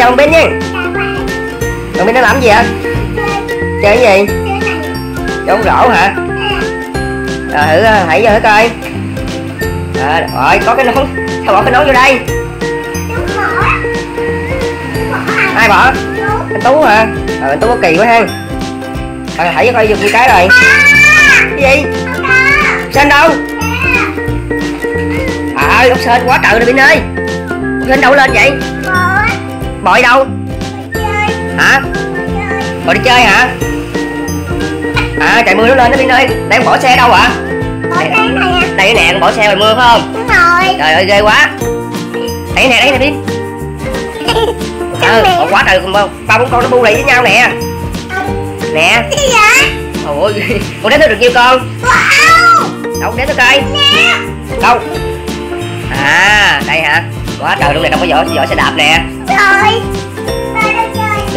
chào con Bin nha. Con Bin nó làm gì vậy? Chơi cái gì? Chơi rổ hả? À, thử ờ, hãy vô thử coi. À, rồi có cái nón sao bỏ cái nón vô đây? Ai bỏ? Anh tú hả? Ờ anh tú có kỳ quá ha. Rồi hãy vô coi giùm cái rồi. Cái gì? Sơn đâu? À ốc sên quá trời rồi Bin ơi. Ốc sên đâu lên vậy? Bội đâu? Hả? Bội đi chơi hả? À trời mưa nó lên đó Bin ơi. Đang bỏ xe đâu ạ? Đây nè bỏ xe rồi mưa phải không? Trời ơi ghê quá. Đây nè đây nè Bin ờ quá trời ba bốn con nó bu lại với nhau nè. Nè. Ôi con đếm được nhiêu con? Đâu đếm được coi. Đâu? À đây hả? Quá trời luôn này đâu có giỏ giỏ xe đạp nè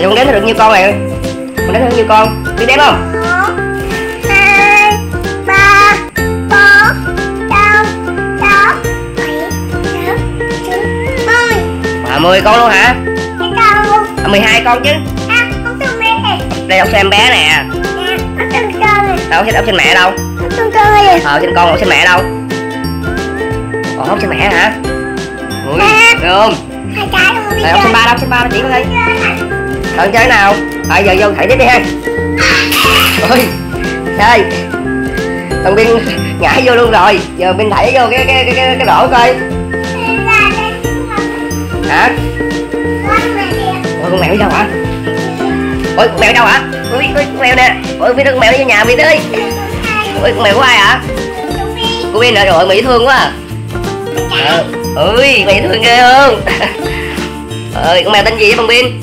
thì con đếm được nhiêu con này con đếm được nhiêu con. Biết đếm không? À mười con luôn hả? À, mười hai con chứ. Đây ốc xem bé nè. Đâu xin ốc xin mẹ đâu. Ờ xin con ốc xin mẹ đâu. Còn ốc xin mẹ hả? Ui được không? Đây ốc xin ba đâu xin ba chỉ con đi Thằng chơi nào? À giờ vô thầy tiếp đi ha. Ôi chơi thằng Bin nhảy vô luôn rồi. Giờ Bin thảy vô cái cái cái cái, cái rổ coi. Hả? Ôi con mèo đi đâu hả? Ôi con mèo đâu hả? Ôi ôi con mèo nè. Ôi Bin con mèo đi vô nhà Bin ơi. Ôi con mèo của ai hả? Của nè rồi mày dễ thương quá à. ơi mày dễ thương ghê không? Ơi con mèo tên gì vậy con Bin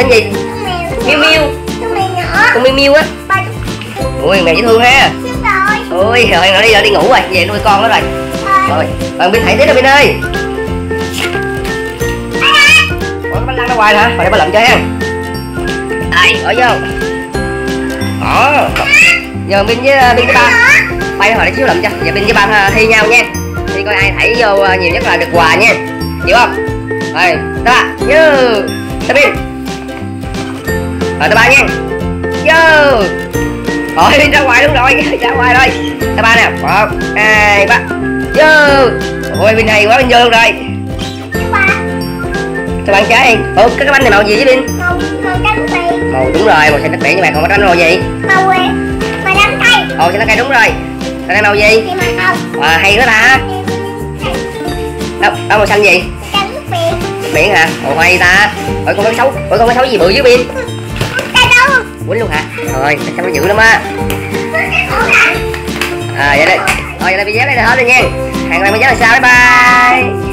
tên gì? Miu miu. Con miu miu á. Ui, mẹ dễ thương ha. Ôi rồi nó đi rồi đi ngủ rồi. Về nuôi con đó rồi. Rồi, bạn bên thầy tiếp rồi bên ơi. Ủa bánh lăn nó hoài hả? Rồi để ba lậm cho ha. Ai ở vô. Đó giờ bên với ờ, bên với ba. Bay hồi để chiếu lậm cho. Giờ bên với ba ờ, thi nhau nha. Thì coi ai thảy vô ờ, nhiều nhất là được quà nha. Chịu không? Rồi, ta như ta bên rồi ta ba nha. Vô rồi ra ngoài luôn rồi. Ra ngoài rồi. Ta ba nè. Một hai ba. Vô ôi bên này quá bên vô luôn rồi. Cho bạn trái ủa cái, bánh này màu gì với bên màu đúng rồi màu xanh đất biển nhưng mà còn cái bánh màu gì. Ồ xanh đất cây đúng rồi. Cái này màu gì? À, hay quá ta. Đâu đâu màu xanh gì? Biển hả? Ồ hay ta. Ôi con có xấu ôi con có xấu gì bự dưới bên quýnh luôn hả? Rồi sao nó dữ lắm á. À vậy đây thôi vậy là video này là hết rồi nha. Hẹn gặp lại video lần sau bye bye.